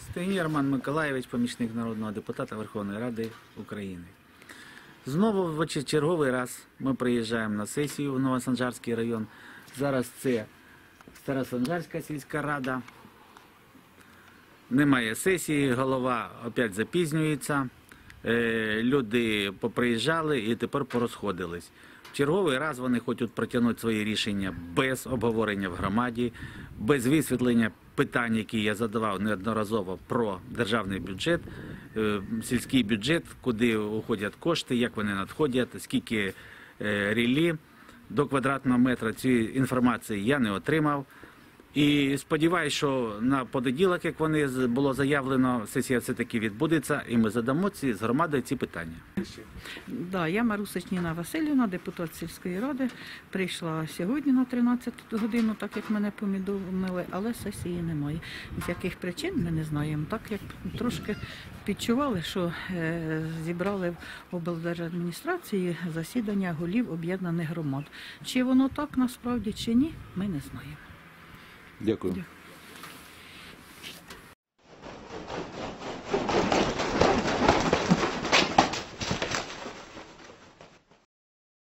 Стегній Роман Миколаєвич, помічник народного депутата Верховної Ради України. Знову в черговий раз ми приїжджаємо на сесію в Новосанжарський район. Зараз це Старосанжарська сільська рада. Немає сесії, голова опять запізнюється. Е, Люди поприїжджали і тепер порозходились. В черговий раз вони хочуть протягнути свої рішення без обговорення в громаді, без висвітлення питань, які я задавав неодноразово про державний бюджет, е, сільський бюджет, куди уходять кошти, як вони надходять, скільки е, рілі до квадратного метра. Цієї інформації я не отримав. І сподіваюся, що на понеділок, як вони було заявлено, сесія все-таки відбудеться, і ми задамо ці з громадою ці питання. Да, я Марусич Ніна Васильівна, депутат сільської ради. Прийшла сьогодні на 13 годину, так як мене повідомили, але сесії немає. З яких причин ми не знаємо. Так як трошки підчували, що е, зібрали в облдержадміністрації засідання голів об'єднаних громад. Чи воно так насправді чи ні, ми не знаємо. Дякую.